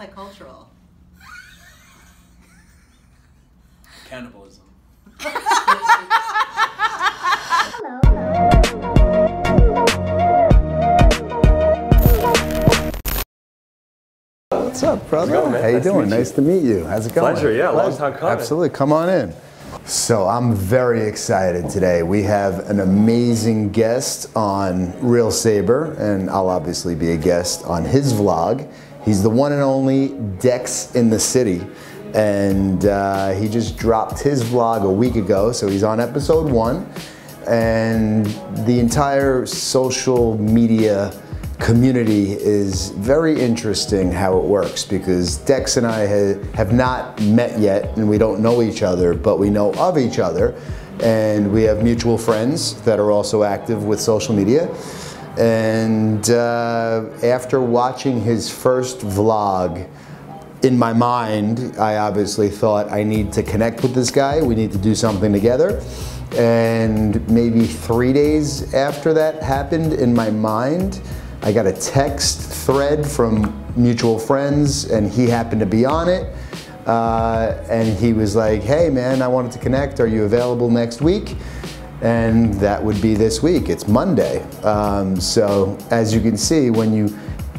Multicultural. Cannibalism. What's up, brother? going. How you Nice to doing? meet you. nice to meet you. How's it going? Pleasure, yeah, long time coming. Absolutely, come on in. So I'm very excited today. We have an amazing guest on Real Sabre, and I'll obviously be a guest on his vlog. He's the one and only Dex in the City, and uh, he just dropped his vlog a week ago, so he's on episode one. And the entire social media community is very interesting how it works because Dex and I ha- have not met yet and we don't know each other, but we know of each other. And we have mutual friends that are also active with social media. And uh, after watching his first vlog, in my mind, I obviously thought I need to connect with this guy. We need to do something together. And maybe three days after that happened in my mind, I got a text thread from mutual friends, and he happened to be on it. Uh, and he was like, hey man, I wanted to connect. Are you available next week? And that would be this week. It's Monday. Um, so, as you can see, when you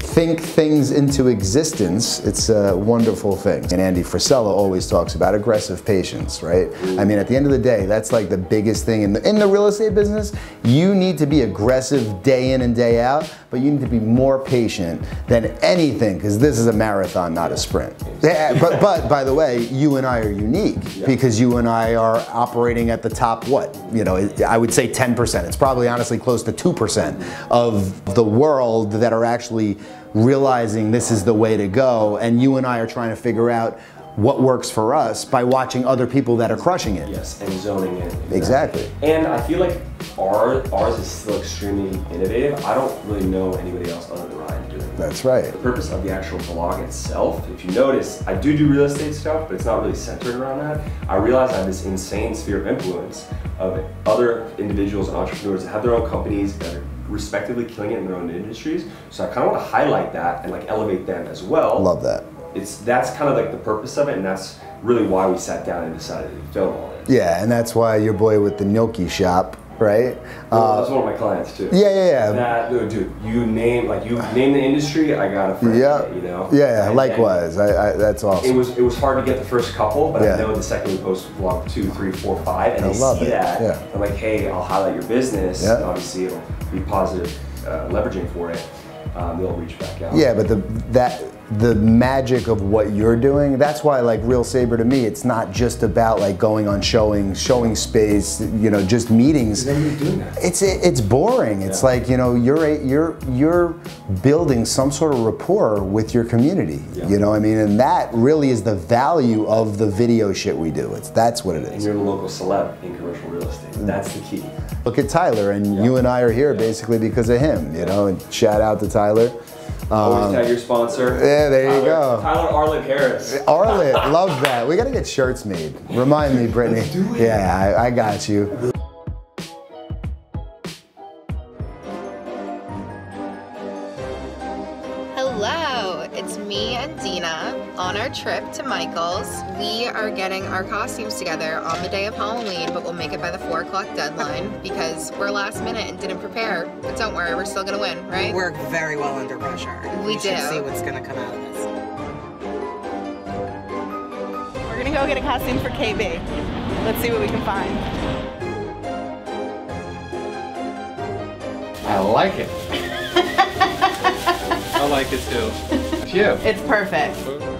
think things into existence, it's a wonderful thing. And Andy Frisella always talks about aggressive patience, right? I mean, at the end of the day, that's like the biggest thing in the, in the real estate business. You need to be aggressive day in and day out, but you need to be more patient than anything because this is a marathon, not a sprint. Yeah, but, but by the way, you and I are unique because you and I are operating at the top, what? You know, I would say 10%. It's probably honestly close to 2% of the world that are actually realizing this is the way to go. And you and I are trying to figure out what works for us by watching other people that are crushing it. Yes, and zoning in. Exactly. And I feel like our, ours is still extremely innovative. I don't really know anybody else other than Ryan doing it. That's right. The purpose of the actual vlog itself, if you notice, I do do real estate stuff, but it's not really centered around that. I realize I have this insane sphere of influence of other individuals and entrepreneurs that have their own companies that are respectively killing it in their own industries. So I kind of want to highlight that and like elevate them as well. Love that. It's that's kind of like the purpose of it, and that's really why we sat down and decided to film all this. Yeah, and that's why your boy with the gnocchi shop, right? Well, Uh, that's one of my clients too. yeah, yeah, yeah. That dude, you name like you name the industry, I got a friend. yeah, it, you know. yeah, And- likewise. I, I, that's awesome. It was it was hard to get the first couple, but Yeah. I know the second we post vlog two, three, four, five, and I they love see it, that. yeah. I'm like, hey, I'll highlight your business. Yeah. And obviously, it'll be positive uh, leveraging for it. Um, they'll reach back out. Yeah, but the that the magic of what you're doing, that's why like Real Sabre to me, it's not just about like going on showing, showing space, you know, just meetings. Nobody's doing that. It's it's boring. It's Yeah. like you know you're a, you're you're building some sort of rapport with your community. Yeah. You know, what I mean, and that really is the value of the video shit we do. It's that's what it is. And you're the local celeb in commercial real estate. Mm. That's the key. Look at Tyler, and Yeah. you and I are here basically because of him. You know, and shout out to Tyler. Always tag your sponsor. Um, yeah, there you go. Tyler Arlen Harris. Arlet, love that. We gotta get shirts made. Remind me, Brittany. Let's do it. Yeah, I, I got you. Our trip to Michael's. We are getting our costumes together on the day of Halloween, but we'll make it by the 4 o'clock deadline because we're last minute and didn't prepare. But don't worry, we're still gonna win, right? We work very well under pressure. We should do. see what's gonna come out of this. We're gonna go get a costume for KB. Let's see what we can find. I like it. I like it too. Phew. It's perfect.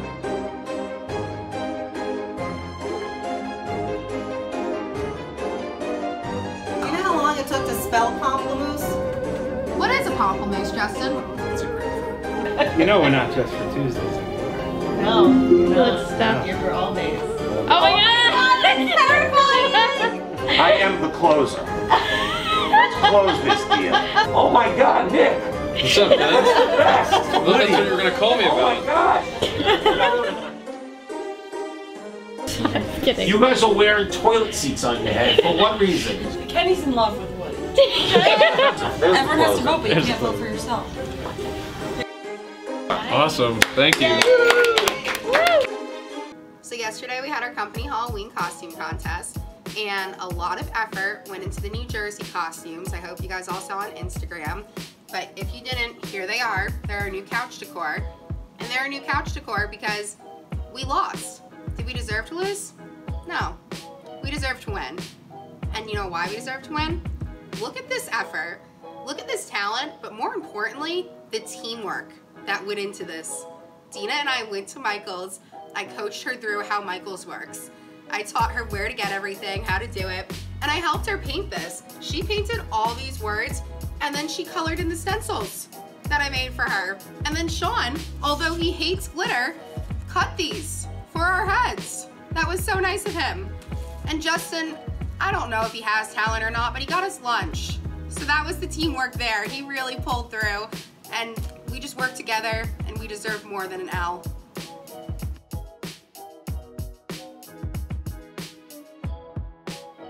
It took to spell pamplemousse? What is a pamplemousse, Justin? You know we're not just for Tuesdays anymore. Let's stop here for all days. Oh my oh god! That's terrifying! I am the closer. Let's close this deal. Oh my God, Nick! What's up, guys? Best. Well, that's what you were gonna call me Oh my about. gosh! You guys are wearing toilet seats on your head. For what reason? Kenny's in love with Woody. There's Everyone has to vote, but you can't vote for yourself. Awesome. Thank you. So yesterday we had our company Halloween costume contest and a lot of effort went into the New Jersey costumes. I hope you guys all saw on Instagram. But if you didn't, here they are. They're our new couch decor. And they're a new couch decor because we lost. Did we deserve to lose? No. We deserve to win. And you know why we deserve to win? Look at this effort. Look at this talent, but more importantly, the teamwork that went into this. Dina and I went to Michael's. I coached her through how Michael's works. I taught her where to get everything, how to do it, and I helped her paint this. She painted all these words and then she colored in the stencils that I made for her. And then Sean, although he hates glitter, cut these for our heads. That was so nice of him. And Justin, I don't know if he has talent or not, but he got us lunch. So that was the teamwork there. He really pulled through and we just worked together and we deserve more than an L.